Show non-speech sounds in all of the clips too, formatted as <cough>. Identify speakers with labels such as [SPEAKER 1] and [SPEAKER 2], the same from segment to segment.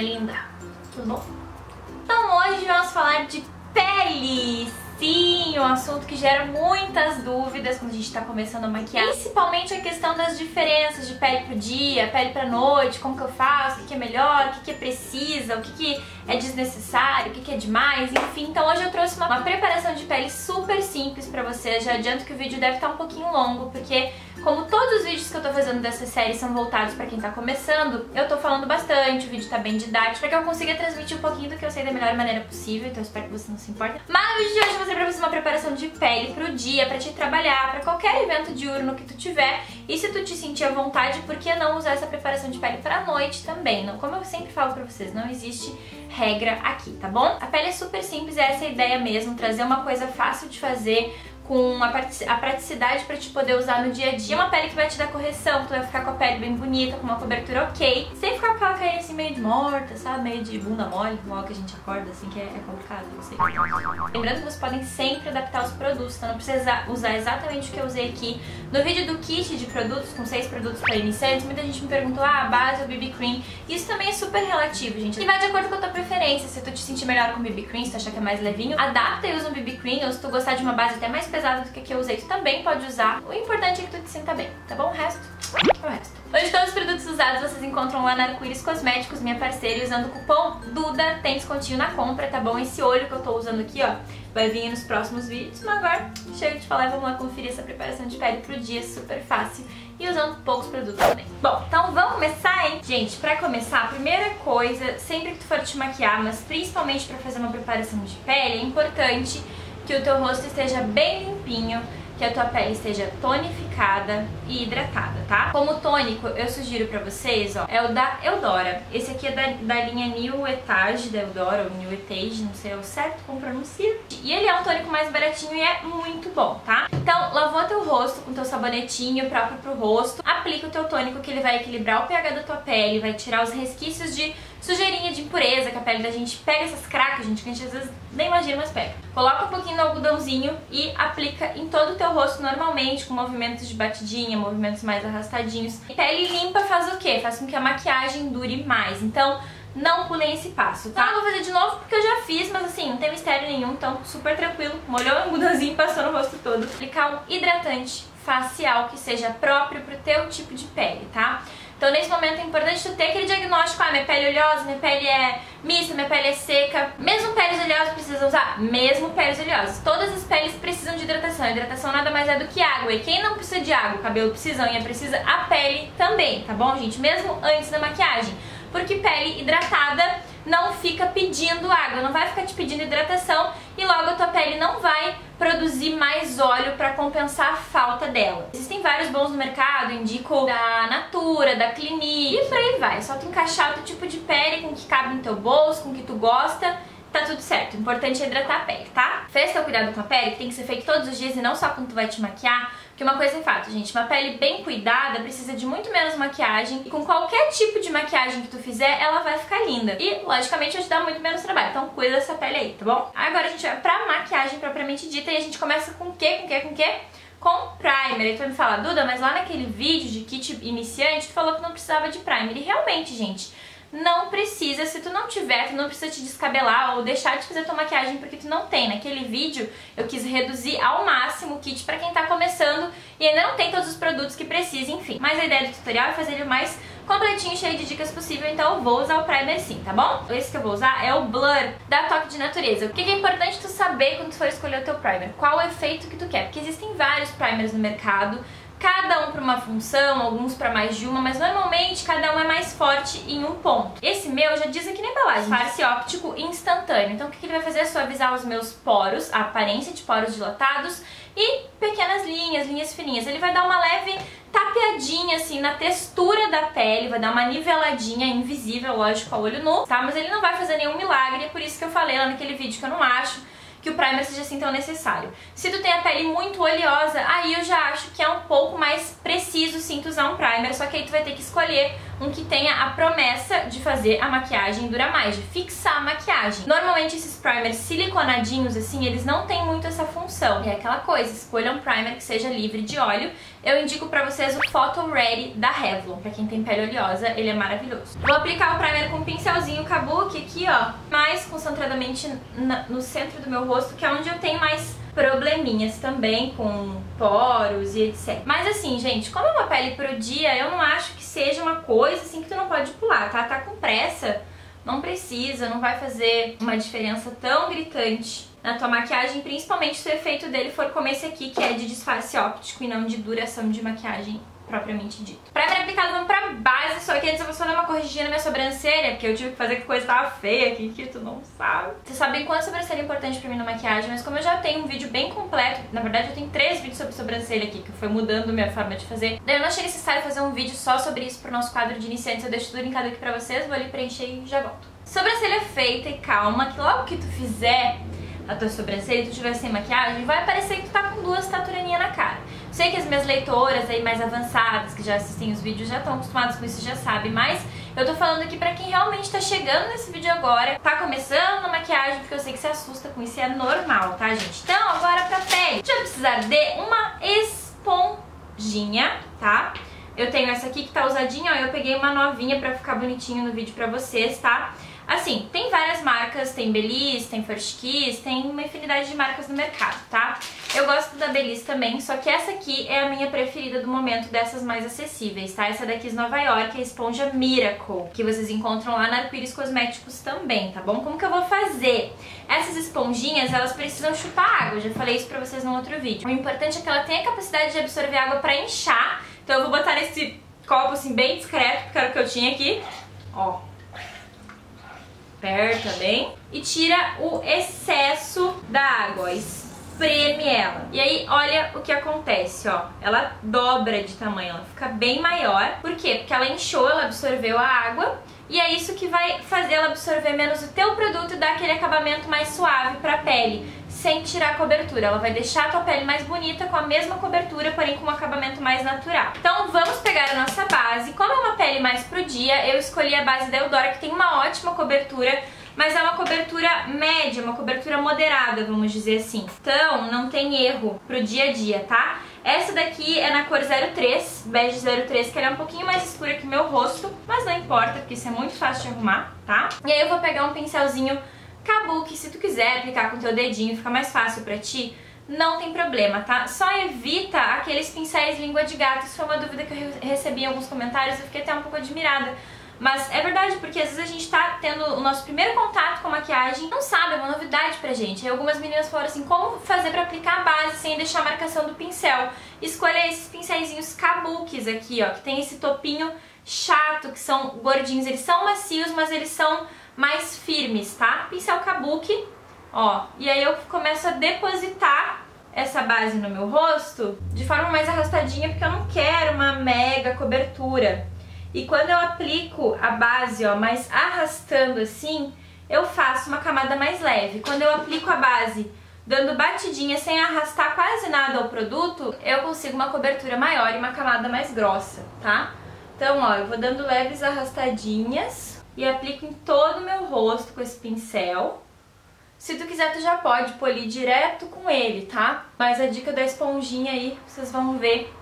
[SPEAKER 1] minha linda? Tudo bom? Então hoje vamos falar de pele. Sim, um assunto que gera muitas dúvidas quando a gente está começando a maquiar. Principalmente a questão das diferenças de pele pro dia, pele pra noite, como que eu faço, o que, que é melhor, o que, que é precisa, o que, que é desnecessário, o que, que é demais, enfim. Então hoje eu trouxe uma, uma preparação de pele super simples pra vocês. Já adianto que o vídeo deve estar um pouquinho longo, porque como todos os vídeos que eu tô fazendo dessa série são voltados pra quem tá começando, eu tô falando bastante, o vídeo tá bem didático, pra que eu consiga transmitir um pouquinho do que eu sei da melhor maneira possível, então espero que você não se importe. Mas o vídeo de hoje eu vou mostrar pra você uma preparação de pele pro dia, pra te trabalhar, pra qualquer evento diurno que tu tiver, e se tu te sentir à vontade, por que não usar essa preparação de pele pra noite também? Não, como eu sempre falo pra vocês, não existe regra aqui, tá bom? A pele é super simples, é essa a ideia mesmo, trazer uma coisa fácil de fazer, com a praticidade para te poder usar no dia a dia. Uma pele que vai te dar correção, tu vai ficar com a pele bem bonita, com uma cobertura ok, sem ficar com aquela carinha assim meio de morta, sabe? Meio de bunda mole, igual que a gente acorda, assim, que é, é complicado, eu sei. Lembrando que vocês podem sempre adaptar os produtos, então não precisa usar exatamente o que eu usei aqui. No vídeo do kit de produtos, com seis produtos para iniciantes, muita gente me perguntou, ah, base ou BB Cream. Isso também é super relativo, gente. E vai de acordo com a tua preferência. Se tu te sentir melhor com BB Cream, se tu achar que é mais levinho, adapta e usa um BB Cream, ou se tu gostar de uma base até mais pesada, do que a que eu usei, tu também pode usar. O importante é que tu te sinta bem, tá bom? O resto, Hoje todos os produtos usados vocês encontram lá na Arco-Íris Cosméticos, minha parceira, usando o cupom DUDA tem descontinho na compra, tá bom? Esse olho que eu tô usando aqui, ó, vai vir nos próximos vídeos, mas agora chega de falar e vamos lá conferir essa preparação de pele pro dia, super fácil e usando poucos produtos também. Bom, então vamos começar, hein? Gente, pra começar, a primeira coisa, sempre que tu for te maquiar, mas principalmente pra fazer uma preparação de pele, é importante que o teu rosto esteja bem limpinho, que a tua pele esteja tonificada e hidratada, tá? Como tônico, eu sugiro pra vocês, ó, é o da Eudora. Esse aqui é da, da linha New Etage da Eudora, ou New Etage, não sei o certo como pronuncia. E ele é um tônico mais baratinho e é muito bom, tá? Então, lavou teu rosto com teu sabonetinho próprio pro rosto, aplica o teu tônico que ele vai equilibrar o pH da tua pele, vai tirar os resquícios de sujeirinha de impureza que a pele da gente pega essas cracas, gente, que a gente às vezes nem imagina, mas pega. Coloca um pouquinho no algodãozinho e aplica em todo o teu rosto normalmente, com movimentos de batidinha, movimentos mais arrastadinhos. E pele limpa faz o quê? Faz com que a maquiagem dure mais. Então, não pulem esse passo, tá? Vou fazer de novo porque eu já fiz, mas assim, não tem mistério nenhum, então super tranquilo. Molhou o algodãozinho passou no rosto todo. Aplicar um hidratante facial que seja próprio pro teu tipo de pele, tá? Então nesse momento é importante tu ter aquele diagnóstico, ah, minha pele é oleosa, minha pele é mista, minha pele é seca. Mesmo peles oleosas precisam usar, mesmo peles oleosas. Todas as peles precisam de hidratação. A hidratação nada mais é do que água. E quem não precisa de água, o cabelo precisa, a unha precisa, a pele também, tá bom, gente? Mesmo antes da maquiagem. Porque pele hidratada não fica pedindo água, não vai ficar te pedindo hidratação e logo a tua pele não vai produzir mais óleo para compensar a falta dela. Existem vários bons no mercado, indico da Natura, da Clinique e por aí vai. É só tu encaixar o tipo de pele com que cabe no teu bolso, com que tu gosta tá tudo certo. O importante é hidratar a pele, tá? Fez teu cuidado com a pele, que tem que ser feito todos os dias e não só quando tu vai te maquiar, porque uma coisa é fato, gente, uma pele bem cuidada precisa de muito menos maquiagem e com qualquer tipo de maquiagem que tu fizer, ela vai ficar linda. E, logicamente, vai te dar muito menos trabalho, então cuida dessa pele aí, tá bom? Agora a gente vai pra maquiagem propriamente dita e a gente começa com o quê, com o quê, com o quê? com primer. Aí tu vai me falar, Duda, mas lá naquele vídeo de kit iniciante, tu falou que não precisava de primer. E realmente, gente, não precisa, se tu não tiver, tu não precisa te descabelar ou deixar de fazer tua maquiagem porque tu não tem. Naquele vídeo eu quis reduzir ao máximo o kit pra quem tá começando e ainda não tem todos os produtos que precisa, enfim. Mas a ideia do tutorial é fazer ele mais completinho, cheio de dicas possível, então eu vou usar o primer sim, tá bom? Esse que eu vou usar é o Blur da Toque de Natureza. O que é importante tu saber quando tu for escolher o teu primer? Qual o efeito que tu quer? Porque existem vários primers no mercado, cada um para uma função, alguns para mais de uma, mas normalmente cada um é mais forte em um ponto. Esse meu já diz aqui na embalagem, disfarce óptico instantâneo. Então o que ele vai fazer é suavizar os meus poros, a aparência de poros dilatados e pequenas linhas, linhas fininhas. Ele vai dar uma leve tapeadinha assim na textura da pele, vai dar uma niveladinha invisível, lógico, a olho nu, tá? Mas ele não vai fazer nenhum milagre, é por isso que eu falei lá naquele vídeo que eu não acho que o primer seja assim tão necessário. Se tu tem a pele muito oleosa, aí eu já acho que é um pouco mais preciso sim tu usar um primer, só que aí tu vai ter que escolher um que tenha a promessa de fazer a maquiagem durar mais, de fixar a maquiagem. Normalmente esses primers siliconadinhos, assim, eles não têm muito essa função. É aquela coisa, escolha um primer que seja livre de óleo. Eu indico pra vocês o Photo Ready da Revlon. Pra quem tem pele oleosa, ele é maravilhoso. Vou aplicar o primer com um pincelzinho Kabuki aqui, ó, mais concentradamente no centro do meu rosto, que é onde eu tenho mais probleminhas também com poros e etc. Mas assim, gente, como é uma pele pro dia, eu não acho que seja uma coisa assim que tu não pode pular, tá? Tá com pressa, não precisa, não vai fazer uma diferença tão gritante na tua maquiagem, principalmente se o efeito dele for como esse aqui, que é de disfarce óptico e não de duração de maquiagem propriamente dito. Primer aplicado, vamos pra base, só que antes eu vou só dar uma corrigidinha na minha sobrancelha, porque eu tive que fazer que coisa tava feia aqui, que tu não sabe. Vocês sabem quanto sobrancelha é importante pra mim na maquiagem, mas como eu já tenho um vídeo bem completo, na verdade eu tenho três vídeos sobre sobrancelha aqui, que foi mudando minha forma de fazer, daí eu não achei necessário fazer um vídeo só sobre isso pro nosso quadro de iniciantes, eu deixo tudo linkado aqui pra vocês, vou ali preencher e já volto. Sobrancelha feita e calma, que logo que tu fizer a tua sobrancelha e tu tiver sem maquiagem, vai parecer que tu tá com duas taturaninhas na cara. Sei que as minhas leitoras aí mais avançadas, que já assistem os vídeos, já estão acostumadas com isso, já sabem, mas eu tô falando aqui pra quem realmente tá chegando nesse vídeo agora, tá começando na maquiagem, porque eu sei que se assusta com isso é normal, tá, gente? Então, agora pra pele. A gente vai precisar de uma esponjinha, tá? Eu tenho essa aqui que tá usadinha, ó, eu peguei uma novinha pra ficar bonitinho no vídeo pra vocês, tá? Assim, tem várias marcas, tem Belize, tem First Kiss, tem uma infinidade de marcas no mercado, tá? Eu gosto da Belize também, só que essa aqui é a minha preferida do momento dessas mais acessíveis, tá? Essa daqui é Nova York, é a esponja Miracle, que vocês encontram lá na Arco-Íris Cosméticos também, tá bom? Como que eu vou fazer? Essas esponjinhas, elas precisam chupar água, eu já falei isso pra vocês no outro vídeo. O importante é que ela tenha capacidade de absorver água pra inchar, então eu vou botar nesse copo assim bem discreto, porque era o que eu tinha aqui, ó aperta bem e tira o excesso da água, espreme ela. E aí, olha o que acontece, ó. Ela dobra de tamanho, ela fica bem maior. Por quê? Porque ela inchou, ela absorveu a água e é isso que vai fazer ela absorver menos o teu produto e dar aquele acabamento mais suave pra pele sem tirar a cobertura. Ela vai deixar a tua pele mais bonita com a mesma cobertura, porém com um acabamento mais natural. Então vamos pegar a nossa base. Como é uma pele mais pro dia, eu escolhi a base da Eudora, que tem uma ótima cobertura, mas é uma cobertura média, uma cobertura moderada, vamos dizer assim. Então não tem erro pro dia a dia, tá? Essa daqui é na cor 03, bege 03, que ela é um pouquinho mais escura que meu rosto, mas não importa, porque isso é muito fácil de arrumar, tá? E aí eu vou pegar um pincelzinho Kabuki, se tu quiser aplicar com teu dedinho, fica mais fácil pra ti, não tem problema, tá? Só evita aqueles pincéis língua de gato, isso foi uma dúvida que eu recebi em alguns comentários, eu fiquei até um pouco admirada. Mas é verdade, porque às vezes a gente tá tendo o nosso primeiro contato com a maquiagem, não sabe, é uma novidade pra gente. E algumas meninas falaram assim, como fazer pra aplicar a base sem deixar a marcação do pincel? Escolha esses pincéis kabukis aqui, ó, que tem esse topinho chato, que são gordinhos. Eles são macios, mas eles são mais firmes, tá? Pincel kabuki, ó. E aí eu começo a depositar essa base no meu rosto de forma mais arrastadinha, porque eu não quero uma mega cobertura. E quando eu aplico a base, ó, mais arrastando assim, eu faço uma camada mais leve. Quando eu aplico a base dando batidinha sem arrastar quase nada ao produto, eu consigo uma cobertura maior e uma camada mais grossa, tá? Então, ó, eu vou dando leves arrastadinhas e aplico em todo o meu rosto com esse pincel. Se tu quiser, tu já pode polir direto com ele, tá? Mas a dica da esponjinha aí, vocês vão ver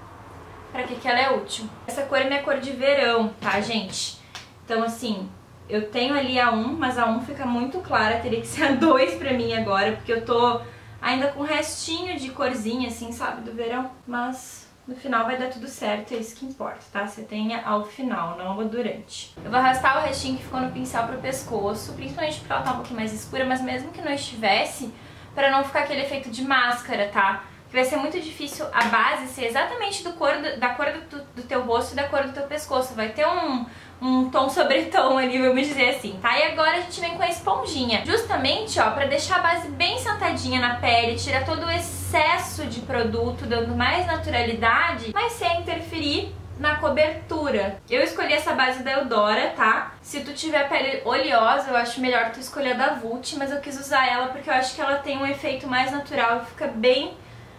[SPEAKER 1] pra que, que ela é útil. Essa cor é minha cor de verão, tá, gente? Então, assim, eu tenho ali a 1, mas a 1 fica muito clara, teria que ser a 2 pra mim agora, porque eu tô ainda com restinho de corzinha, assim, sabe, do verão. Mas no final vai dar tudo certo, é isso que importa, tá? Você tenha ao final, não ao durante. Eu vou arrastar o restinho que ficou no pincel pro pescoço, principalmente porque ela tá um pouquinho mais escura, mas mesmo que não estivesse, para não ficar aquele efeito de máscara, tá? Vai ser muito difícil a base ser exatamente do cor da cor do, do teu rosto e da cor do teu pescoço. Vai ter um, um tom <laughs> sobre tom ali, vamos dizer assim, tá? E agora a gente vem com a esponjinha, justamente, ó, pra deixar a base bem sentadinha na pele, tirar todo o excesso de produto, dando mais naturalidade, mas sem interferir na cobertura. Eu escolhi essa base da Eudora, tá? Se tu tiver pele oleosa, eu acho melhor tu escolher a da Vult, mas eu quis usar ela porque eu acho que ela tem um efeito mais natural, fica bem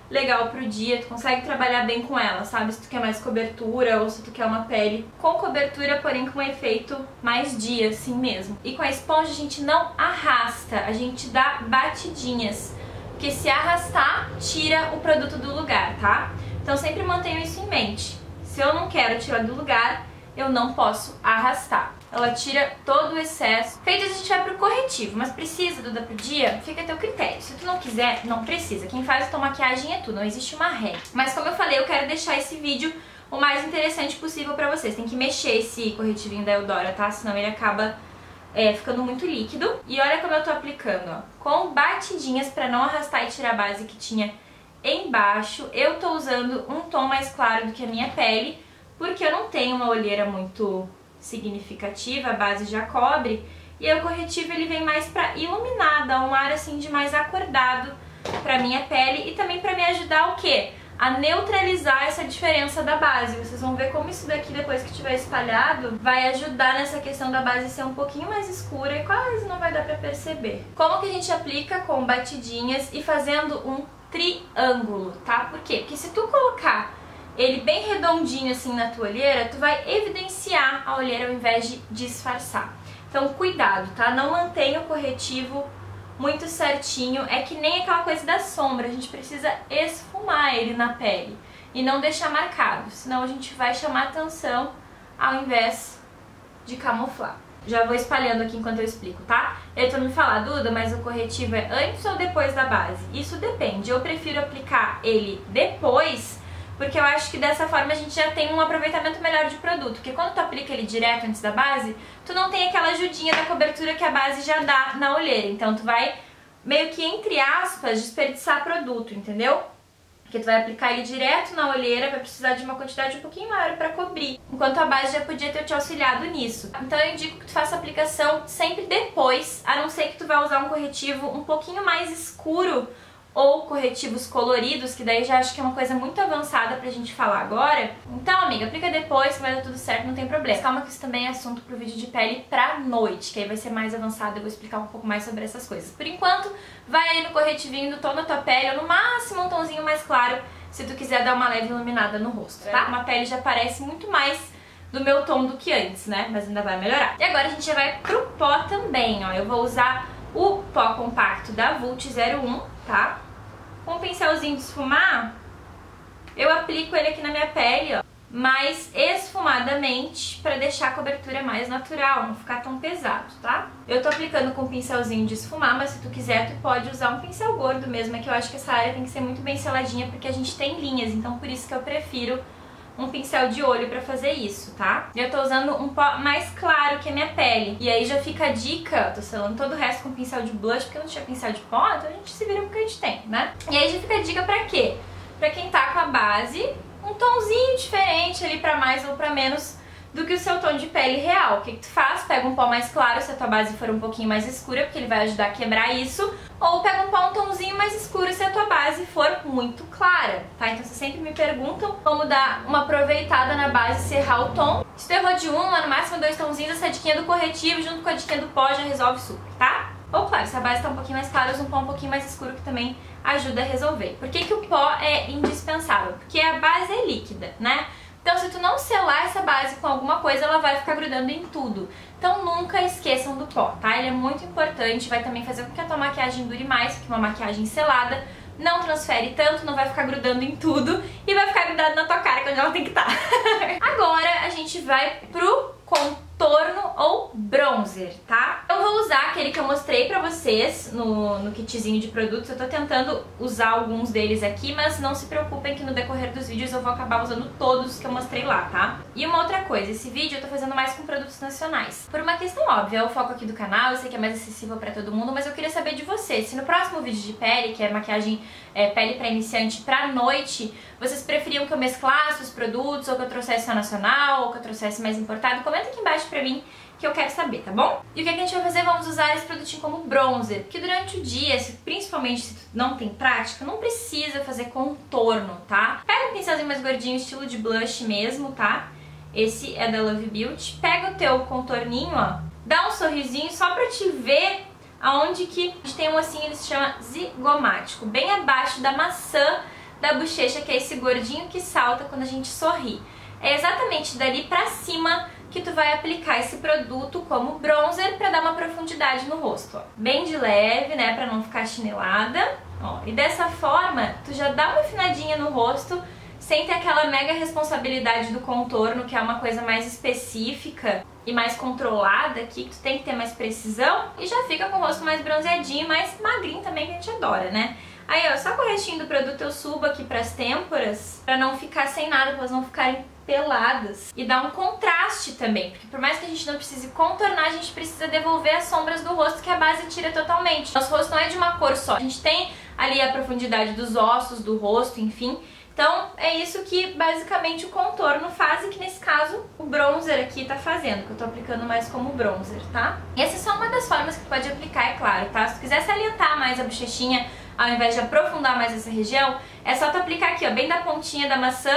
[SPEAKER 1] legal pro dia, tu consegue trabalhar bem com ela, sabe? Se tu quer mais cobertura ou se tu quer uma pele com cobertura, porém com um efeito mais dia, assim mesmo. E com a esponja a gente não arrasta, a gente dá batidinhas, porque se arrastar, tira o produto do lugar, tá? Então sempre mantenho isso em mente. Se eu não quero tirar do lugar, eu não posso arrastar. Ela tira todo o excesso. Feito isso, a gente vai pro corretivo. Mas precisa, Duda, pro dia? Fica a teu critério. Se tu não quiser, não precisa. Quem faz a tua maquiagem é tu, não existe uma regra. Mas como eu falei, eu quero deixar esse vídeo o mais interessante possível pra vocês. Tem que mexer esse corretivinho da Eudora, tá? Senão ele acaba é, ficando muito líquido. E olha como eu tô aplicando, ó. Com batidinhas pra não arrastar e tirar a base que tinha embaixo. Eu tô usando um tom mais claro do que a minha pele, porque eu não tenho uma olheira muito significativa, a base já cobre, e aí o corretivo ele vem mais pra iluminar, dar um ar assim de mais acordado pra minha pele e também pra me ajudar o quê? A neutralizar essa diferença da base. Vocês vão ver como isso daqui, depois que tiver espalhado, vai ajudar nessa questão da base ser um pouquinho mais escura e quase não vai dar pra perceber. Como que a gente aplica? Com batidinhas e fazendo um triângulo, tá? Por quê? Porque se tu colocar ele bem redondinho assim na tua olheira, tu vai evidenciar a olheira ao invés de disfarçar. Então cuidado, tá? Não mantenha o corretivo muito certinho, é que nem aquela coisa da sombra, a gente precisa esfumar ele na pele e não deixar marcado, senão a gente vai chamar atenção ao invés de camuflar. Já vou espalhando aqui enquanto eu explico, tá? Eu tô me falar, Duda, mas o corretivo é antes ou depois da base? Isso depende, eu prefiro aplicar ele depois porque eu acho que dessa forma a gente já tem um aproveitamento melhor de produto, porque quando tu aplica ele direto antes da base, tu não tem aquela ajudinha da cobertura que a base já dá na olheira, então tu vai meio que, entre aspas, desperdiçar produto, entendeu? Porque tu vai aplicar ele direto na olheira, vai precisar de uma quantidade um pouquinho maior para cobrir, enquanto a base já podia ter te auxiliado nisso. Então eu indico que tu faça a aplicação sempre depois, a não ser que tu vai usar um corretivo um pouquinho mais escuro ou corretivos coloridos, que daí já acho que é uma coisa muito avançada pra gente falar agora. Então, amiga, aplica depois que vai dar tudo certo, não tem problema. Calma que isso também é assunto pro vídeo de pele pra noite, que aí vai ser mais avançado, eu vou explicar um pouco mais sobre essas coisas. Por enquanto, vai aí no corretivinho do tom da tua pele, ou no máximo um tomzinho mais claro, se tu quiser dar uma leve iluminada no rosto, tá? Uma pele já parece muito mais do meu tom do que antes, né? Mas ainda vai melhorar. E agora a gente já vai pro pó também, ó. Eu vou usar o pó compacto da Vult 01, tá? Com um pincelzinho de esfumar, eu aplico ele aqui na minha pele, ó, mais esfumadamente para deixar a cobertura mais natural, não ficar tão pesado, tá? Eu tô aplicando com um pincelzinho de esfumar, mas se tu quiser, tu pode usar um pincel gordo mesmo, é que eu acho que essa área tem que ser muito bem seladinha porque a gente tem linhas, então por isso que eu prefiro um pincel de olho pra fazer isso, tá? Eu tô usando um pó mais claro que a minha pele. E aí já fica a dica, tô selando todo o resto com pincel de blush, porque eu não tinha pincel de pó, então a gente se vira com o que a gente tem, né? E aí já fica a dica pra quê? Pra quem tá com a base, um tomzinho diferente ali pra mais ou pra menos do que o seu tom de pele real. O que, que tu faz? Pega um pó mais claro, se a tua base for um pouquinho mais escura, porque ele vai ajudar a quebrar isso, ou pega um pó tomzinho mais escuro se a tua base for muito clara, tá? Então vocês sempre me perguntam como dar uma aproveitada na base e serrar o tom. Se tu errou de um, lá no máximo dois tomzinhos, essa diquinha do corretivo junto com a diquinha do pó já resolve super, tá? Ou claro, se a base tá um pouquinho mais clara, usa um pó um pouquinho mais escuro que também ajuda a resolver. Por que, que o pó é indispensável? Porque a base é líquida, né? Então, se tu não selar essa base com alguma coisa, ela vai ficar grudando em tudo. Então, nunca esqueçam do pó, tá? Ele é muito importante, vai também fazer com que a tua maquiagem dure mais, porque uma maquiagem selada não transfere tanto, não vai ficar grudando em tudo e vai ficar grudado na tua cara, quando ela tem que estar. Tá. <laughs> Agora, a gente vai pro contorno ou bronzer, tá? Eu vou usar aquele que eu mostrei pra vocês no, no kitzinho de produtos. Eu tô tentando usar alguns deles aqui, mas não se preocupem que no decorrer dos vídeos eu vou acabar usando todos que eu mostrei lá, tá? E uma outra coisa, esse vídeo eu tô fazendo mais com produtos nacionais. Por uma questão óbvia, é o foco aqui do canal, eu sei que é mais acessível pra todo mundo, mas eu queria saber de vocês. Se no próximo vídeo de pele, que é maquiagem é, pele pra iniciante pra noite, vocês preferiam que eu mesclasse os produtos, ou que eu trouxesse só nacional, ou que eu trouxesse mais importado? Comenta aqui embaixo pra mim que eu quero saber, tá bom? E o que a gente vai fazer? Vamos usar esse produtinho como bronzer, porque durante o dia, principalmente se tu não tem prática, não precisa fazer contorno, tá? Pega um pincelzinho mais gordinho, estilo de blush mesmo, tá? Esse é da Love Beauty. Pega o teu contorninho, ó, dá um sorrisinho só pra te ver aonde que a gente tem um assim, ele se chama zigomático, bem abaixo da maçã da bochecha, que é esse gordinho que salta quando a gente sorri. É exatamente dali pra cima que tu vai aplicar esse produto como bronzer para dar uma profundidade no rosto. Ó. Bem de leve, né, para não ficar chinelada. Ó. E dessa forma, tu já dá uma afinadinha no rosto sem ter aquela mega responsabilidade do contorno, que é uma coisa mais específica e mais controlada aqui, que tu tem que ter mais precisão, e já fica com o rosto mais bronzeadinho, mais magrinho também, que a gente adora, né? Aí, ó, só com o restinho do produto eu subo aqui pras têmporas, pra não ficar sem nada, pra elas não ficarem peladas. E dá um contraste também, porque por mais que a gente não precise contornar, a gente precisa devolver as sombras do rosto que a base tira totalmente. Nosso rosto não é de uma cor só, a gente tem ali a profundidade dos ossos, do rosto, enfim, então é isso que basicamente o contorno faz e que nesse caso o bronzer aqui tá fazendo, que eu tô aplicando mais como bronzer, tá? E essa é só uma das formas que pode aplicar, é claro, tá? Se tu quiser salientar mais a bochechinha, ao invés de aprofundar mais essa região, é só tu aplicar aqui, ó, bem da pontinha da maçã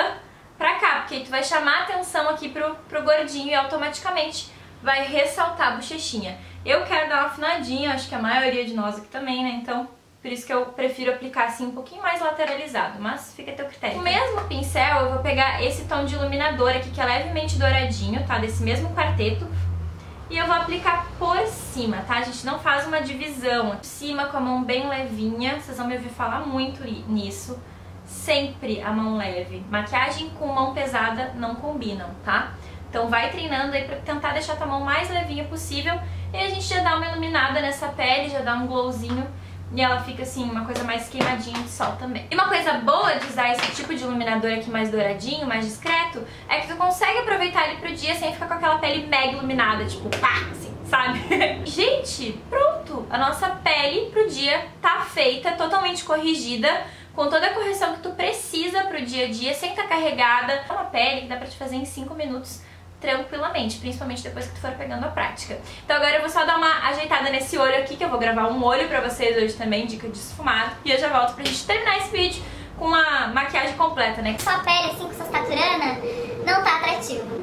[SPEAKER 1] pra cá, porque tu vai chamar a atenção aqui pro, pro gordinho e automaticamente vai ressaltar a bochechinha. Eu quero dar uma afinadinha, acho que a maioria de nós aqui também, né? Então por isso que eu prefiro aplicar assim um pouquinho mais lateralizado, mas fica a teu critério. O mesmo pincel eu vou pegar esse tom de iluminador aqui, que é levemente douradinho, tá? Desse mesmo quarteto. E eu vou aplicar por cima, tá? A gente não faz uma divisão. Por cima, com a mão bem levinha, vocês vão me ouvir falar muito nisso. Sempre a mão leve. Maquiagem com mão pesada não combinam, tá? Então vai treinando aí pra tentar deixar a tua mão mais levinha possível. E a gente já dá uma iluminada nessa pele, já dá um glowzinho e ela fica assim, uma coisa mais queimadinha de sol também. E uma coisa boa de usar esse tipo de iluminador aqui mais douradinho, mais discreto, é que tu consegue aproveitar ele pro dia sem ficar com aquela pele mega iluminada, tipo, pá, assim, sabe? <laughs> Gente, pronto! A nossa pele pro dia tá feita, totalmente corrigida, com toda a correção que tu precisa pro dia a dia, sem estar tá carregada. É uma pele que dá pra te fazer em 5 minutos tranquilamente, principalmente depois que tu for pegando a prática. Então agora eu vou só dar uma ajeitada nesse olho aqui, que eu vou gravar um olho pra vocês hoje também, dica de esfumado, e eu já volto pra gente terminar esse vídeo com uma maquiagem completa, né?
[SPEAKER 2] Sua pele assim com suas caturanas não tá atrativo.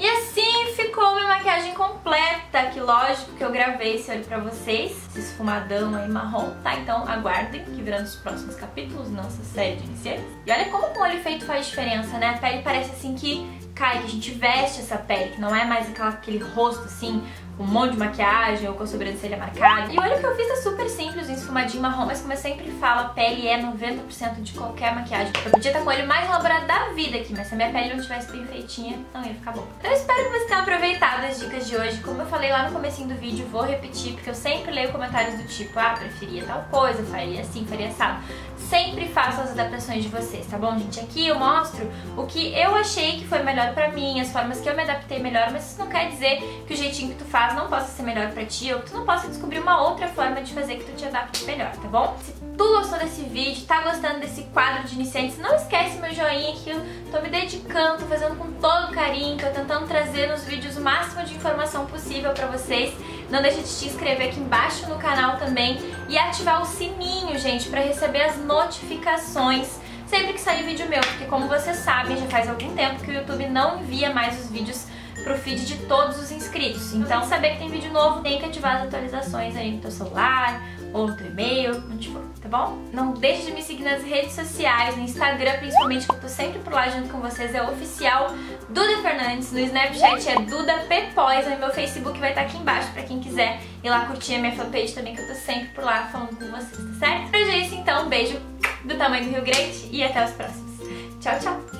[SPEAKER 1] E assim ficou minha maquiagem completa, que lógico que eu gravei esse olho pra vocês, esse esfumadão aí marrom, tá? Então aguardem que virão os próximos capítulos nossa série de iniciantes. E olha como um olho feito faz diferença, né? A pele parece assim que cai, que a gente veste essa pele, que não é mais aquela, aquele rosto assim, com um monte de maquiagem ou com a sobrancelha marcada. E olha que eu fiz é super simples, um esfumadinho marrom, mas como eu sempre falo, a pele é 90% de qualquer maquiagem. Eu podia estar com o olho mais elaborado da vida aqui, mas se a minha pele não tivesse bem feitinha, não ia ficar bom. Então eu espero que vocês tenham aproveitado as dicas de hoje. Como eu falei lá no comecinho do vídeo, vou repetir, porque eu sempre leio comentários do tipo, ah, preferia tal coisa, faria assim, faria assado. Sempre faço as adaptações de vocês, tá bom, gente? Aqui eu mostro o que eu achei que foi melhor pra mim, as formas que eu me adaptei melhor, mas isso não quer dizer que o jeitinho que tu faz não possa ser melhor pra ti ou que tu não possa descobrir uma outra forma de fazer que tu te adapte melhor, tá bom? Se tu gostou desse vídeo, tá gostando desse quadro de iniciantes, não esquece meu joinha que eu tô me dedicando, tô fazendo com todo carinho, tô tentando trazer nos vídeos o máximo de informação possível pra vocês. Não deixa de te inscrever aqui embaixo no canal também e ativar o sininho, gente, pra receber as notificações sempre que sair vídeo meu, porque como vocês sabem, já faz algum tempo que o YouTube não envia mais os vídeos pro feed de todos os inscritos. Então, saber que tem vídeo novo, tem que ativar as atualizações aí no teu celular, ou no teu e-mail, onde for, tá bom? Não deixe de me seguir nas redes sociais, no Instagram principalmente, que eu tô sempre por lá junto com vocês, é oficial Duda Fernandes, no Snapchat é Duda P. Poison, e meu Facebook vai estar aqui embaixo pra quem quiser ir lá curtir a minha fanpage também, que eu tô sempre por lá falando com vocês, tá certo? Pra é isso então, um beijo do tamanho do Rio Grande e até os próximos. Tchau, tchau!